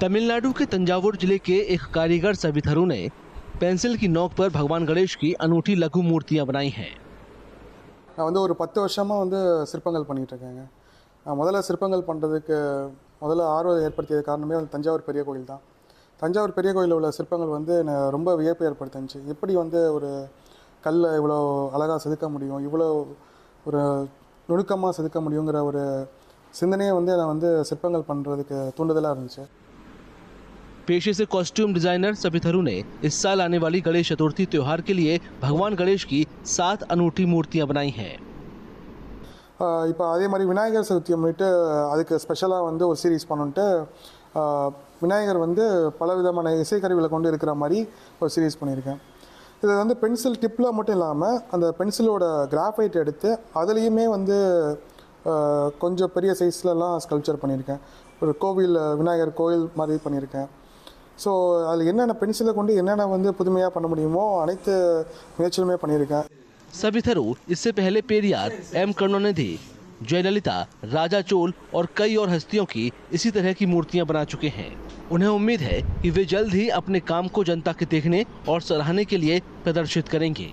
तमिलनाडु के तंजावुर जिले के एक कारीगर सविथरु ने पेंसिल की नोक पर भगवान गणेश की अनूठी लघु मूर्तियां बनाई हैं நான் வந்து ஒரு பத்து வருஷமாக வந்து சிற்பங்கள் பண்ணிகிட்டு இருக்கேங்க நான் முதல்ல சிற்பங்கள் பண்ணுறதுக்கு முதல்ல ஆர்வம் ஏற்படுத்தியது காரணமே வந்து தஞ்சாவூர் பெரிய கோயில் தான் தஞ்சாவூர் பெரிய கோயிலில் உள்ள சிற்பங்கள் வந்து என்னை ரொம்ப வியப்பு ஏற்படுத்துச்சு எப்படி வந்து ஒரு கல்லை இவ்வளோ அழகாக செதுக்க முடியும் இவ்வளோ ஒரு நுணுக்கமாக செதுக்க முடியுங்கிற ஒரு சிந்தனையே வந்து நான் வந்து சிற்பங்கள் பண்ணுறதுக்கு தூண்டுதலாக இருந்துச்சு पेशे से कॉस्ट्यूम डिजाइनर सविथरु ने इस साल आने वाली गणेश चतुर्थी त्योहार के लिए भगवान गणेश की सात अनूठी मूर्तियां बनाई हैं இப்போ அதே மாதிரி விநாயகர் சதுர்த்தியை முன்னிட்டு அதுக்கு ஸ்பெஷலாக வந்து ஒரு சீரீஸ் பண்ணிட்டு விநாயகர் வந்து பல விதமான இசைக்கருவிகளை கொண்டு இருக்கிற மாதிரி ஒரு சீரீஸ் பண்ணியிருக்கேன் இது வந்து பென்சில் டிப்பில் மட்டும் இல்லாமல் அந்த பென்சிலோட கிராஃபைட் எடுத்து அதுலேயுமே வந்து ஆஹ், கொஞ்சம் பெரிய சைஸ்லலாம் ஸ்கல்ப்சர் பண்ணியிருக்கேன் ஒரு கோவில் விநாயகர் கோயில் மாதிரி பண்ணியிருக்கேன் ஸோ அதில் என்னென்ன பென்சிலை கொண்டு என்னென்ன வந்து புதுமையாக பண்ண முடியுமோ அனைத்து முயற்சிகளுமே பண்ணியிருக்கேன் सविथरु इससे पहले पेरियार एम करुणानिधि जयललिता राजा चोल और कई और हस्तियों की इसी तरह की मूर्तियां बना चुके हैं उन्हें उम्मीद है कि वे जल्द ही अपने काम को जनता के देखने और सराहने के लिए प्रदर्शित करेंगे